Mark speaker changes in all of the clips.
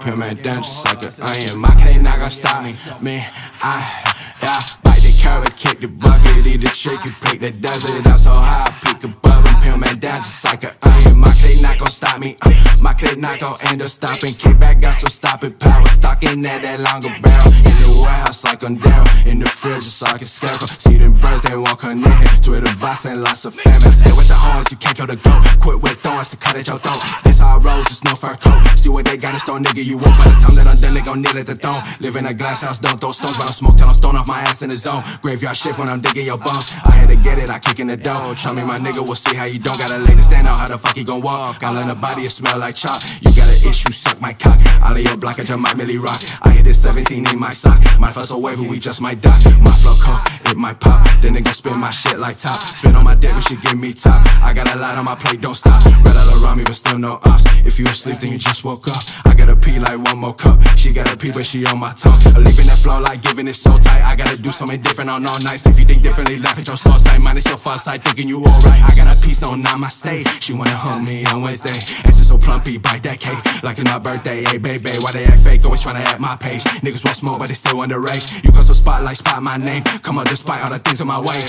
Speaker 1: put my down just like an onion. My K not gonna stop me, me, I, yeah. Bite the carrot, kick the bucket, eat the chicken, pick the desert. I'm so high, pick a pin my down just like an onion. My K not gonna stop me, uh, my K not gonna end up stopping. Kick back, got some stopping power, stocking at that longer barrel. In the warehouse, like I'm down, in the fridge, just like a scarecrow. See them birds, they won't come connect. Twitter box and lots of famine. Stay with the horns, you can't kill the goat. Quit with thorns to cut at your throat. This all rose, it's no fur coat. See what they got in store, nigga, you won't. By the time that I'm done, they gon' kneel at the throne. Live in a glass house, don't throw stones, but I'm smoke till I'm stone off my ass in the zone. Graveyard shit when I'm digging your bones. I had to get it, I kick in the door. Show me my nigga, we'll see how you don't. Gotta lay to stand out, how the fuck he gon' walk? All in the body, it smell like chalk. You got an issue, suck my cock. All of your block, I just might rock. I hit this 17 in my sock. My fuss so wavy, we just might die. My flow cold, it might pop. Then they gon' spin my shit like top. Spin on my dick, we should give me top. I got a lot on my plate, don't stop. Red all around me, but still no ops. If you asleep, then you just woke up. Gotta pee like one more cup. She gotta pee, but she on my tongue. I leaving that flow like giving it so tight. I gotta do something different on all nights. If you think differently, laugh at your soul side. Minus your far side, thinking you alright. I got a piece, no, not my stay. She wanna hug me on Wednesday. Answer so plumpy, bite that cake. Like it's my birthday, hey baby. Why they act fake? Always tryna act my page. Niggas want smoke, but they still underage. You cause so spotlight, spot my name. Come up despite all the things on my way.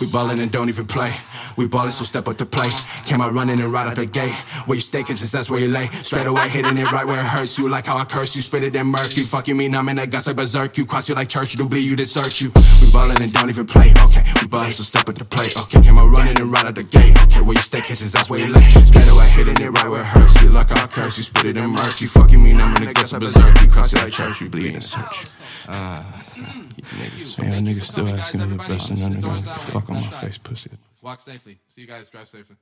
Speaker 1: We ballin' and don't even play. We ballin', so step up to play. Came out running and right out the gate. Where you stay, cause that's where you lay. Straight away, hitting it right where it hurts you. Like how I curse you, spit it in murky. Fuck you mean I'm in the guts like berserk. You cross you like church, you do bleed, you desert you. We ballin' and don't even play. Okay, we ballin', so step up to play. Okay, came out running and right out the gate. Okay, where you stay, cause that's where you lay. Straight away, hitting it right where it hurts you. Like how I curse you, spit it in murky. Fuck you mean I'm in the guts like berserk. You cross you like church, you bleed in search. Uh, niggas, man, niggas still asking me the best and none of them. What the fuck on my face, pussy.
Speaker 2: Walk safely. See you guys. Drive safely.